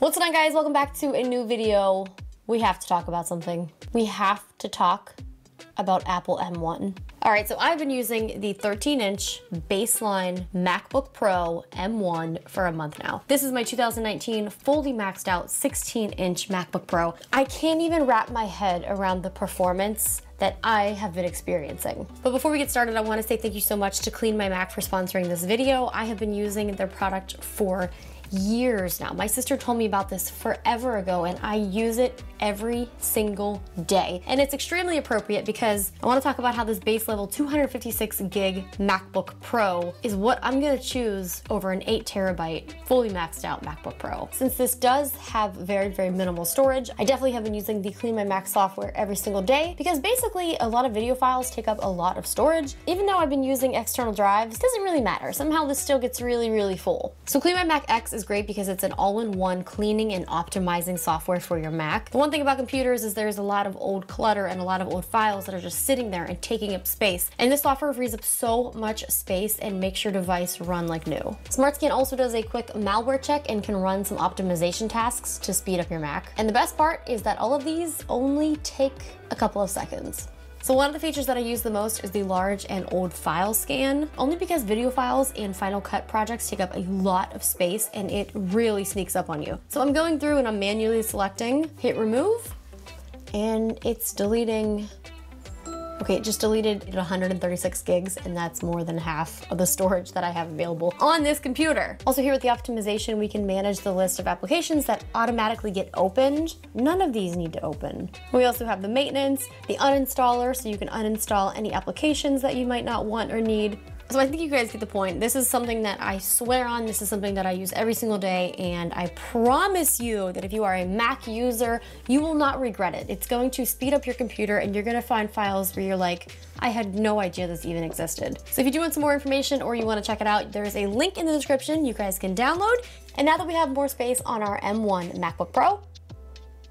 What's up guys, welcome back to a new video. We have to talk about something. We have to talk about Apple M1. All right, so I've been using the 13 inch baseline MacBook Pro M1 for a month now. This is my 2019 fully maxed out 16 inch MacBook Pro. I can't even wrap my head around the performance that I have been experiencing. But before we get started, I wanna say thank you so much to Clean My Mac for sponsoring this video. I have been using their product for years now. My sister told me about this forever ago and I use it every single day. And it's extremely appropriate because I wanna talk about how this base level 256 gig MacBook Pro is what I'm gonna choose over an eight terabyte fully maxed out MacBook Pro. Since this does have very, very minimal storage, I definitely have been using the Clean My Mac software every single day because basically a lot of video files take up a lot of storage. Even though I've been using external drives, doesn't really matter. Somehow this still gets really, really full. So Clean My Mac X is great because it's an all-in-one cleaning and optimizing software for your Mac. The one thing about computers is there's a lot of old clutter and a lot of old files that are just sitting there and taking up space. And this software frees up so much space and makes your device run like new. SmartScan also does a quick malware check and can run some optimization tasks to speed up your Mac. And the best part is that all of these only take a couple of seconds. So one of the features that I use the most is the large and old file scan, only because video files and Final Cut projects take up a lot of space and it really sneaks up on you. So I'm going through and I'm manually selecting, hit remove, and it's deleting Okay, it just deleted 136 gigs and that's more than half of the storage that I have available on this computer. Also here with the optimization, we can manage the list of applications that automatically get opened. None of these need to open. We also have the maintenance, the uninstaller, so you can uninstall any applications that you might not want or need. So I think you guys get the point. This is something that I swear on. This is something that I use every single day. And I promise you that if you are a Mac user, you will not regret it. It's going to speed up your computer and you're gonna find files where you're like, I had no idea this even existed. So if you do want some more information or you wanna check it out, there's a link in the description you guys can download. And now that we have more space on our M1 MacBook Pro,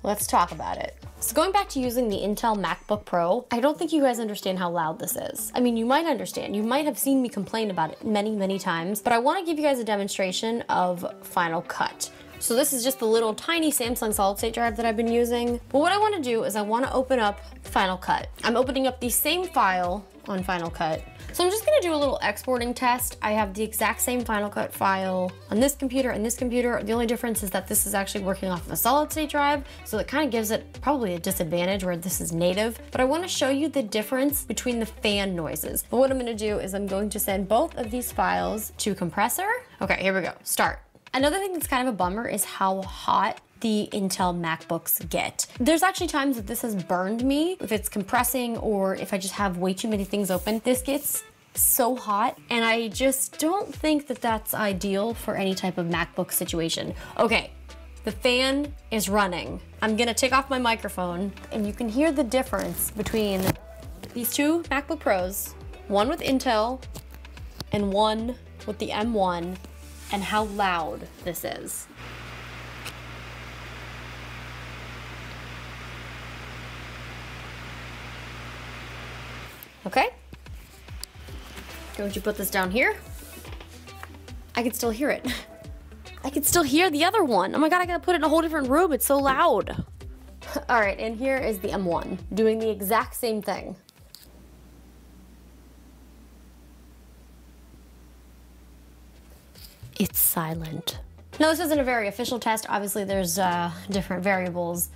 let's talk about it. So going back to using the Intel MacBook Pro, I don't think you guys understand how loud this is. I mean, you might understand. You might have seen me complain about it many, many times, but I wanna give you guys a demonstration of Final Cut. So this is just the little tiny Samsung solid state drive that I've been using. But what I wanna do is I wanna open up Final Cut. I'm opening up the same file on Final Cut. So I'm just gonna do a little exporting test. I have the exact same Final Cut file on this computer and this computer. The only difference is that this is actually working off of a solid state drive, so it kind of gives it probably a disadvantage where this is native. But I wanna show you the difference between the fan noises. But what I'm gonna do is I'm going to send both of these files to compressor. Okay, here we go, start. Another thing that's kind of a bummer is how hot the Intel MacBooks get. There's actually times that this has burned me, if it's compressing or if I just have way too many things open. This gets so hot and I just don't think that that's ideal for any type of MacBook situation. Okay, the fan is running. I'm gonna take off my microphone and you can hear the difference between these two MacBook Pros, one with Intel and one with the M1 and how loud this is. Okay. Don't you put this down here? I can still hear it. I can still hear the other one. Oh my god, I gotta put it in a whole different room. It's so loud. All right, and here is the M1 doing the exact same thing. It's silent. No, this isn't a very official test. Obviously, there's uh, different variables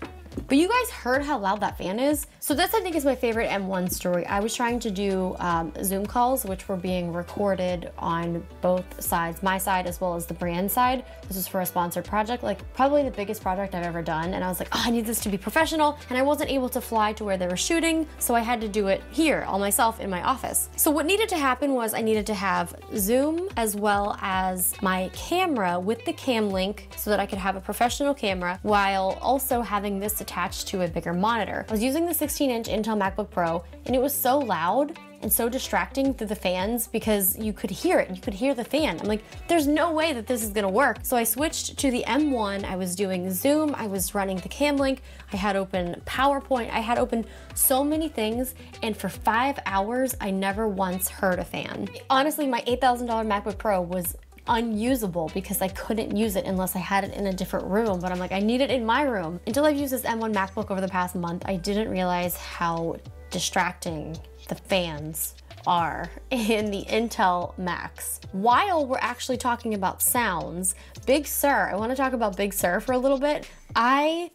but you guys heard how loud that fan is? So this I think is my favorite M1 story. I was trying to do um, Zoom calls, which were being recorded on both sides, my side as well as the brand side. This was for a sponsored project, like probably the biggest project I've ever done. And I was like, oh, I need this to be professional. And I wasn't able to fly to where they were shooting. So I had to do it here all myself in my office. So what needed to happen was I needed to have Zoom as well as my camera with the cam link so that I could have a professional camera while also having this attached to a bigger monitor. I was using the 16 inch Intel MacBook Pro and it was so loud and so distracting through the fans because you could hear it. You could hear the fan. I'm like, there's no way that this is gonna work. So I switched to the M1. I was doing Zoom. I was running the Cam Link. I had open PowerPoint. I had open so many things. And for five hours, I never once heard a fan. Honestly, my $8,000 MacBook Pro was unusable because I couldn't use it unless I had it in a different room. But I'm like, I need it in my room. Until I've used this M1 MacBook over the past month, I didn't realize how distracting the fans are in the Intel Macs. While we're actually talking about sounds, Big Sur, I wanna talk about Big Sur for a little bit. I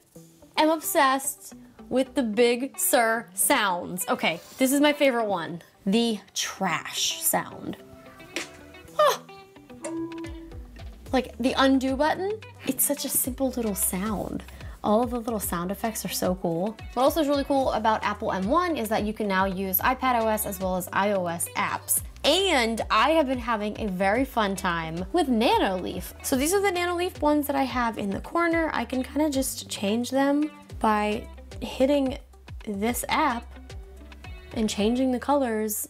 am obsessed with the Big Sur sounds. Okay, this is my favorite one. The trash sound. Like the undo button, it's such a simple little sound. All of the little sound effects are so cool. What also is really cool about Apple M1 is that you can now use iPad OS as well as iOS apps. And I have been having a very fun time with Nanoleaf. So these are the Nanoleaf ones that I have in the corner. I can kind of just change them by hitting this app and changing the colors,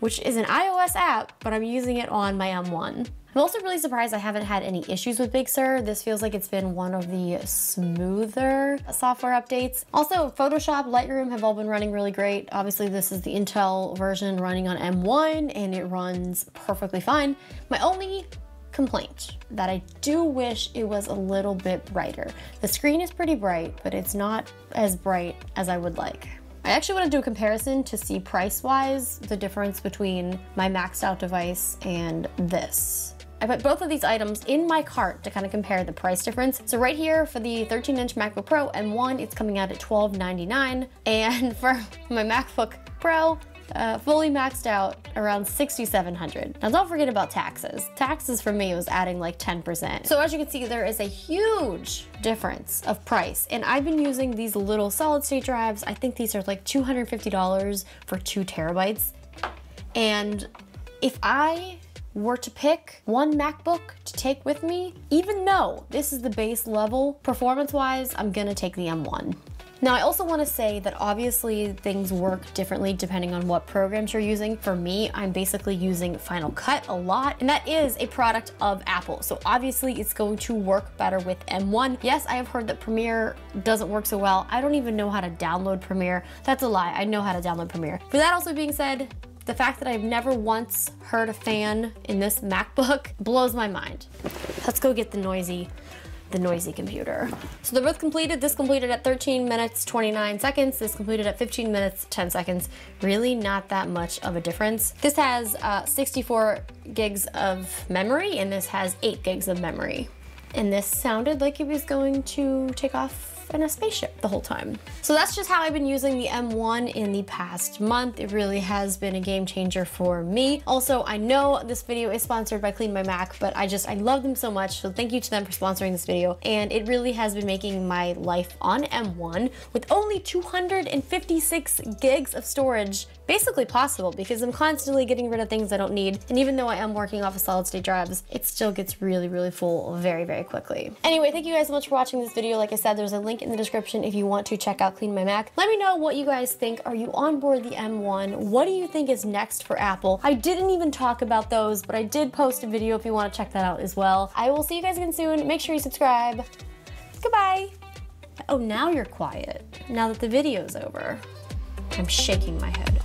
which is an iOS app, but I'm using it on my M1. I'm also really surprised I haven't had any issues with Big Sur. This feels like it's been one of the smoother software updates. Also, Photoshop, Lightroom have all been running really great. Obviously, this is the Intel version running on M1 and it runs perfectly fine. My only complaint that I do wish it was a little bit brighter. The screen is pretty bright, but it's not as bright as I would like. I actually want to do a comparison to see price-wise the difference between my maxed out device and this. I put both of these items in my cart to kind of compare the price difference. So right here for the 13 inch MacBook Pro M1, it's coming out at $12.99. And for my MacBook Pro, uh, fully maxed out around 6,700. Now don't forget about taxes. Taxes for me was adding like 10%. So as you can see, there is a huge difference of price. And I've been using these little solid state drives. I think these are like $250 for two terabytes. And if I were to pick one MacBook to take with me, even though this is the base level, performance-wise, I'm gonna take the M1. Now, I also want to say that obviously things work differently depending on what programs you're using. For me, I'm basically using Final Cut a lot, and that is a product of Apple. So obviously it's going to work better with M1. Yes, I have heard that Premiere doesn't work so well. I don't even know how to download Premiere. That's a lie. I know how to download Premiere. For that also being said, the fact that I've never once heard a fan in this MacBook blows my mind. Let's go get the noisy the noisy computer. So they're both completed. This completed at 13 minutes, 29 seconds. This completed at 15 minutes, 10 seconds. Really not that much of a difference. This has uh, 64 gigs of memory and this has eight gigs of memory. And this sounded like it was going to take in a spaceship the whole time. So that's just how I've been using the M1 in the past month. It really has been a game changer for me. Also, I know this video is sponsored by Clean My Mac, but I just, I love them so much. So thank you to them for sponsoring this video. And it really has been making my life on M1 with only 256 gigs of storage basically possible because I'm constantly getting rid of things I don't need. And even though I am working off of solid state drives, it still gets really, really full very, very quickly. Anyway, thank you guys so much for watching this video. Like I said, there's a link in the description if you want to check out Clean My Mac. Let me know what you guys think. Are you on board the M1? What do you think is next for Apple? I didn't even talk about those, but I did post a video if you want to check that out as well. I will see you guys again soon. Make sure you subscribe. Goodbye. Oh, now you're quiet. Now that the video's over. I'm shaking my head.